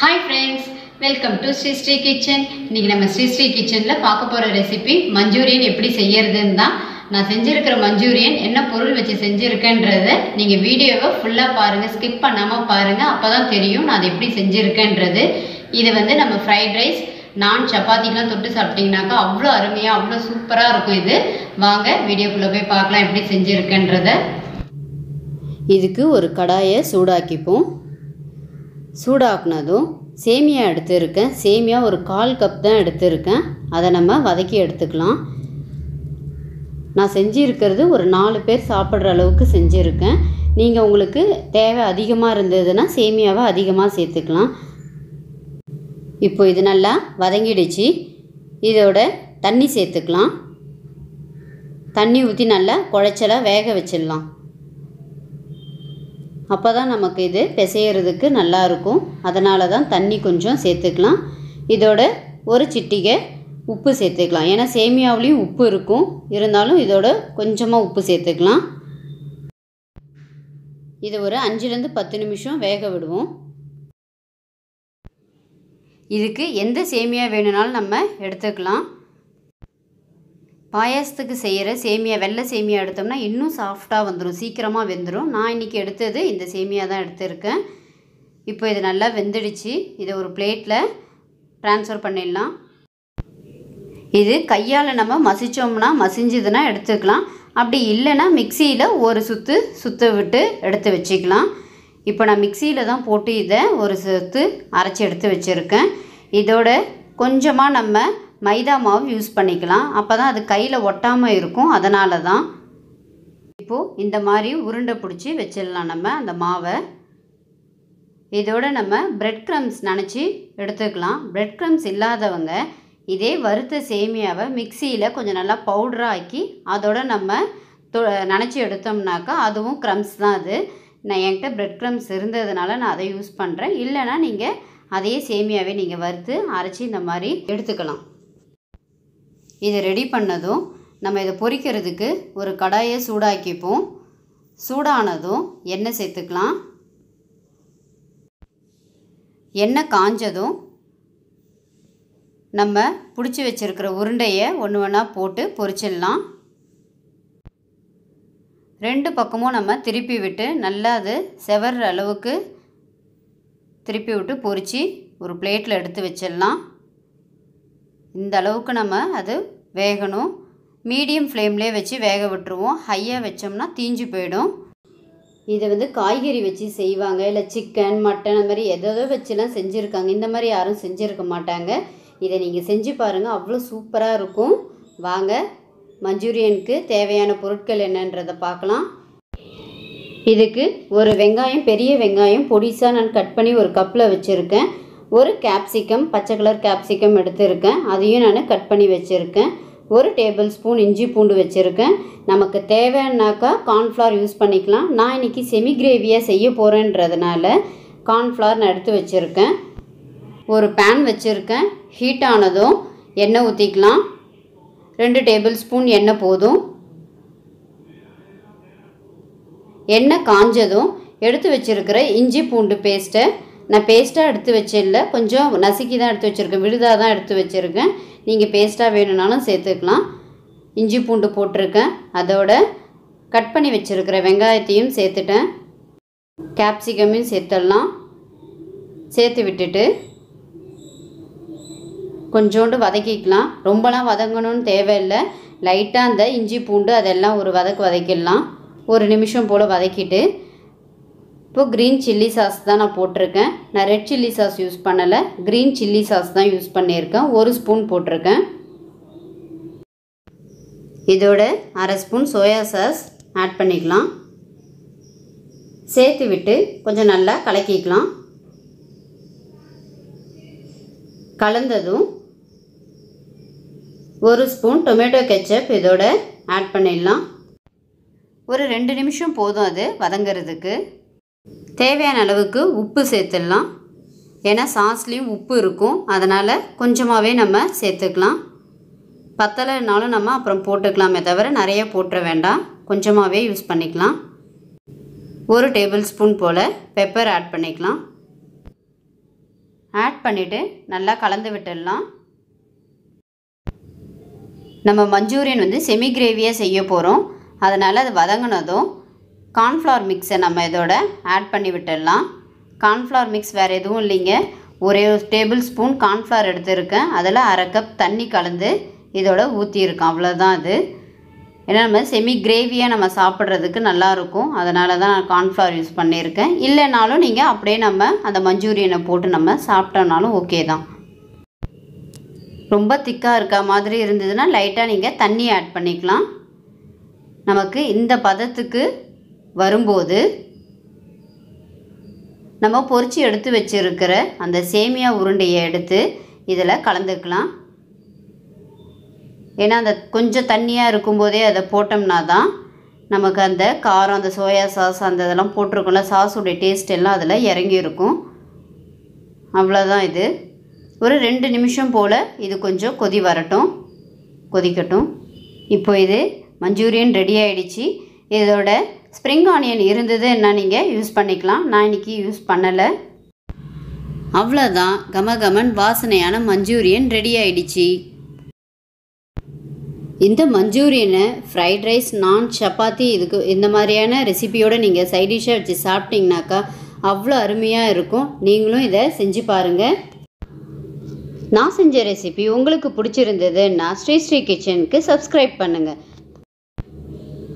Hi friends welcome to Sri Sri kitchen இன்றைக்கி நம்ம ஸ்ரீ ஸ்ரீ கிச்சனில் பார்க்க போகிற ரெசிபி மஞ்சூரியன் எப்படி செய்யறதுன்னு தான். நான் செஞ்சுருக்கிற மஞ்சூரியன் என்ன பொருள் வச்சு செஞ்சுருக்கேன்றத நீங்கள் வீடியோவை ஃபுல்லாக பாருங்கள் ஸ்கிப் பண்ணாமல் பாருங்கள் அப்போ தான் தெரியும் நான் அதை எப்படி செஞ்சுருக்கேன்றது. இது வந்து நம்ம ஃப்ரைட் ரைஸ் நான் சப்பாத்திக்கெலாம் தொட்டு சாப்பிட்டீங்கன்னாக்கா அவ்வளோ அருமையாக அவ்வளோ சூப்பராக இருக்கும் இது. வாங்க வீடியோக்குள்ளே போய் பார்க்கலாம் எப்படி செஞ்சுருக்கேன்றத. இதுக்கு ஒரு கடாயை சூடாக்கிப்போம். சூடாக்குனதும் சேமியா எடுத்துருக்கேன். சேமியா ஒரு கால் கப் தான் எடுத்திருக்கேன். அதை நம்ம வதக்கி எடுத்துக்கலாம். நான் செஞ்சுருக்கிறது ஒரு நாலு பேர் சாப்பிட்ற அளவுக்கு செஞ்சுருக்கேன். நீங்கள் உங்களுக்கு தேவை அதிகமாக இருந்ததுன்னா சேமியாவை அதிகமாக சேர்த்துக்கலாம். இப்போ இது நல்லா வதங்கிடுச்சு. இதோட தண்ணி சேர்த்துக்கலாம். தண்ணி ஊற்றி நல்லா குழைச்சலாக வேக வச்சிடலாம். அப்போ தான் நமக்கு இது பிசையிறதுக்கு நல்லா இருக்கும். அதனால தான் தண்ணி கொஞ்சம் சேர்த்துக்கலாம். இதோட ஒரு சிட்டிகை உப்பு சேர்த்துக்கலாம். ஏன்னா சேமியாவிலையும் உப்பு இருக்கும். இருந்தாலும் இதோட கொஞ்சமாக உப்பு சேர்த்துக்கலாம். இது ஒரு அஞ்சுலேருந்து பத்து நிமிஷம் வேக விடுவோம். இதுக்கு எந்த சேமியா வேணும்னாலும் நம்ம எடுத்துக்கலாம். பாயாசத்துக்கு செய்கிற சேமியா வெள்ளை சேமியா எடுத்தோம்னா இன்னும் சாஃப்டாக வந்துடும் சீக்கிரமாக வெந்துடும் நான் இன்றைக்கி எடுத்தது இந்த சேமியா தான் எடுத்திருக்கேன். இப்போ இது நல்லா வெந்துடுச்சு. இதை ஒரு பிளேட்டில் ட்ரான்ஸ்ஃபர் பண்ணிடலாம். இது கையால் நம்ம மசித்தோம்னா மசிஞ்சதுன்னா எடுத்துக்கலாம். அப்படி இல்லைன்னா மிக்சியில் ஒரு சுற்று சுற்ற விட்டு எடுத்து வச்சுக்கலாம். இப்போ நான் மிக்சியில் தான் போட்டு இதை ஒரு சுற்று அரைச்சி எடுத்து வச்சுருக்கேன். இதோட கொஞ்சமாக நம்ம மைதா மாவு யூஸ் பண்ணிக்கலாம். அப்போ தான் அது கையில் ஒட்டாமல் இருக்கும். அதனால தான் இப்போது இந்த மாதிரி உருண்டை பிடிச்சி வச்சிடலாம் நம்ம அந்த மாவை. இதோட நம்ம பிரெட் க்ரம்ஸ் நினச்சி எடுத்துக்கலாம். பிரெட் க்ரம்ஸ் இல்லாதவங்க இதே வறுத்த சேமியாவை மிக்சியில் கொஞ்சம் நல்லா பவுடராக ஆக்கி அதோட நம்ம நினச்சி எடுத்தோம்னாக்கா அதுவும் க்ரம்ஸ் தான் அது. நான் என்கிட்ட பிரெட் க்ரம்ஸ் இருந்ததுனால நான் அதை யூஸ் பண்ணுறேன் இல்லைனா நீங்கள் அதே சேமியாவே நீங்கள் வறுத்து அரைச்சி இந்த மாதிரி எடுத்துக்கலாம். இதை ரெடி பண்ணதும் நம்ம இதை பொரிக்கிறதுக்கு ஒரு கடாயை சூடாக்கிப்போம். சூடானதும் எண்ணெய் சேர்த்துக்கலாம். எண்ணெய் காஞ்சதும் நம்ம பிடிச்சி வச்சுருக்கிற உருண்டையை ஒன்று ஒன்றா போட்டு பொரிச்சிடலாம். ரெண்டு பக்கமும் நம்ம திருப்பி விட்டு நல்லா அது செவர்ற அளவுக்கு திருப்பி விட்டு பொரித்து ஒரு பிளேட்டில் எடுத்து வச்சிடலாம். இந்த அளவுக்கு நம்ம அது வேகணும். மீடியம் ஃப்ளேம்லேயே வச்சு வேக விட்டுருவோம். ஹையாக வச்சோம்னா தீஞ்சு போயிடும். இதை வந்து காய்கறி வச்சு செய்வாங்க. இல்லை சிக்கன் மட்டன் அந்த மாதிரி எதோ வச்சுலாம் செஞ்சுருக்காங்க. இந்த மாதிரி யாரும் செஞ்சுருக்க மாட்டாங்க. இதை நீங்கள் செஞ்சு பாருங்கள் அவ்வளோ சூப்பராக இருக்கும். வாங்க மஞ்சூரியனுக்கு தேவையான பொருட்கள் என்னன்றதை பார்க்கலாம். இதுக்கு ஒரு வெங்காயம் பெரிய வெங்காயம் பொடிசாக நான் கட் பண்ணி ஒரு கப்பில் வச்சுருக்கேன். ஒரு கேப்சிகம் பச்சை கலர் கேப்சிகம் எடுத்திருக்கேன். அதையும் நான் கட் பண்ணி வச்சுருக்கேன். ஒரு டேபிள் ஸ்பூன் இஞ்சி பூண்டு வச்சுருக்கேன். நமக்கு தேவைன்னாக்கா கார்ன்ஃப்ளவர் யூஸ் பண்ணிக்கலாம். நான் இன்றைக்கி செமி கிரேவியாக செய்ய போகிறேன்றதுனால கார்ன்ஃப்ளவர் நான் எடுத்து வச்சுருக்கேன். ஒரு பேன் வச்சுருக்கேன். ஹீட் ஆனதும் எண்ணெய் ஊற்றிக்கலாம் ரெண்டு டேபிள் ஸ்பூன் எண்ணெய் போதும். எண்ணெய் காஞ்சதும் எடுத்து வச்சுருக்கிற இஞ்சி பூண்டு பேஸ்ட்டை நான் பேஸ்ட்டாக எடுத்து வச்சிடல கொஞ்சம் நசுக்கி தான் எடுத்து வச்சுருக்கேன். விழுதாக தான் எடுத்து வச்சுருக்கேன். நீங்கள் பேஸ்ட்டாக வேணும்னாலும் சேர்த்துக்கலாம். இஞ்சி பூண்டு போட்டிருக்கேன். அதோட கட் பண்ணி வச்சுருக்கிற வெங்காயத்தையும் சேர்த்துட்டேன். கேப்சிகமையும் சேர்த்துடலாம். சேர்த்து விட்டுட்டு கொஞ்சோண்டு வதக்கிக்கலாம். ரொம்பலாம் வதங்கணும்னு தேவையில்லை. லைட்டாக அந்த இஞ்சி பூண்டு அதெல்லாம் ஒரு வதக்கு வதக்கிடலாம். ஒரு நிமிஷம் போல் வதக்கிட்டு இப்போது க்ரீன் சில்லி சாஸ் தான் நான் போட்டிருக்கேன். நான் ரெட் சில்லி சாஸ் யூஸ் பண்ணலை. க்ரீன் சில்லி சாஸ் தான் யூஸ் பண்ணியிருக்கேன். ஒரு ஸ்பூன் போட்டிருக்கேன். இதோட அரை ஸ்பூன் சோயா சாஸ் ஆட் பண்ணிக்கலாம். சேர்த்து விட்டு கொஞ்சம் நல்லா கலக்கிக்கலாம். கலந்ததும் ஒரு ஸ்பூன் டொமேட்டோ கெச்சப் இதோட ஆட் பண்ணிடலாம். ஒரு ரெண்டு நிமிஷம் போதும் அது வதங்கிறதுக்கு. தேவையான அளவுக்கு உப்பு சேர்த்துடலாம். ஏன்னா சாஸ்லேயும் உப்பு இருக்கும். அதனால் கொஞ்சமாகவே நம்ம சேர்த்துக்கலாம். பத்தலைனாலும் நம்ம அப்புறம் போட்டுக்கலாமே தவிர நிறைய போட்டுற வேண்டாம். கொஞ்சமாகவே யூஸ் பண்ணிக்கலாம். ஒரு டேபிள் ஸ்பூன் போல் பெப்பர் ஆட் பண்ணிக்கலாம். ஆட் பண்ணிவிட்டு நல்லா கலந்து விட்டுடலாம். நம்ம மஞ்சூரியன் வந்து செமி கிரேவியாக செய்ய போகிறோம் அதனால் அது வதங்கினதும் கார்ன்ஃப்ளவர் மிக்ஸை நம்ம இதோட ஆட் பண்ணி விட்டுடலாம். கார்ன்ஃப்ளவர் மிக்ஸ் வேறு எதுவும் இல்லைங்க. ஒரே ஒரு டேபிள் ஸ்பூன் கார்ன்ஃப்ளவர் எடுத்திருக்கேன். அதில் அரை கப் தண்ணி கலந்து இதோட ஊற்றியிருக்கேன் அவ்வளோதான் அது. ஏன்னா நம்ம செமி கிரேவியாக நம்ம சாப்பிட்றதுக்கு நல்லாயிருக்கும். அதனால தான் நான் கார்ன்ஃப்ளவர் யூஸ் பண்ணியிருக்கேன். இல்லைனாலும் நீங்கள் அப்படியே நம்ம அந்த மஞ்சூரியனை போட்டு நம்ம சாப்பிட்டோம்னாலும் ஓகே தான். ரொம்ப திக்காக இருக்க மாதிரி இருந்ததுன்னா லைட்டாக நீங்கள் தண்ணி ஆட் பண்ணிக்கலாம். நமக்கு இந்த பதத்துக்கு வரும்போது நம்ம பொறிச்சு எடுத்து வச்சுருக்கிற அந்த சேமியா உருண்டையை எடுத்து இதில் கலந்துக்கலாம். ஏன்னா அந்த கொஞ்சம் தண்ணியாக இருக்கும்போதே அதை போட்டோம்னா தான் நமக்கு அந்த காரம் அந்த சோயா சாஸ் அந்த இதெல்லாம் போட்டிருக்கோம்ல சாஸுடைய டேஸ்ட் எல்லாம் அதில் இறங்கி இருக்கும் அவ்வளோதான் இது. ஒரு ரெண்டு நிமிஷம் போல் இது கொஞ்சம் கொதி வரட்டும் கொதிக்கட்டும். இப்போ இது மஞ்சூரியன் ரெடி ஆகிடுச்சு இதோட ஸ்ப்ரிங் ஆனியன் இருந்ததுன்னா நீங்கள் யூஸ் பண்ணிக்கலாம். நான் இன்றைக்கி யூஸ் பண்ணலை. அவ்வளோதான் கமகமன் வாசனையான மஞ்சூரியன் ரெடி ஆயிடுச்சு. இந்த மஞ்சூரியனை ஃப்ரைட் ரைஸ் நான் சப்பாத்தி இதுக்கு இந்த மாதிரியான ரெசிபியோடு நீங்கள் சைட் டிஷ்ஷாக வச்சு சாப்பிட்டிங்கனாக்கா அவ்வளோ அருமையாக இருக்கும். நீங்களும் இதை செஞ்சு பாருங்கள் நான் செஞ்ச ரெசிபி உங்களுக்கு பிடிச்சிருந்ததுன்னா ஸ்ரீ ஸ்ரீ கிச்சனுக்கு சப்ஸ்கிரைப் பண்ணுங்கள்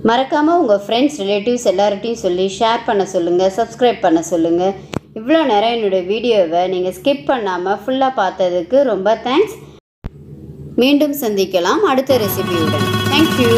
மறக்காமல் உங்கள் ஃப்ரெண்ட்ஸ் ரிலேட்டிவ்ஸ் எல்லார்ட்டையும் சொல்லி ஷேர் பண்ண சொல்லுங்கள் சப்ஸ்கிரைப் பண்ண சொல்லுங்கள் இவ்வளோ நேரம் என்னுடைய வீடியோவை நீங்கள் ஸ்கிப் பண்ணாமல் ஃபுல்லாக பார்த்ததுக்கு ரொம்ப தேங்க்ஸ் மீண்டும் சந்திக்கலாம். அடுத்த ரெசிபியுடன் தேங்க்யூ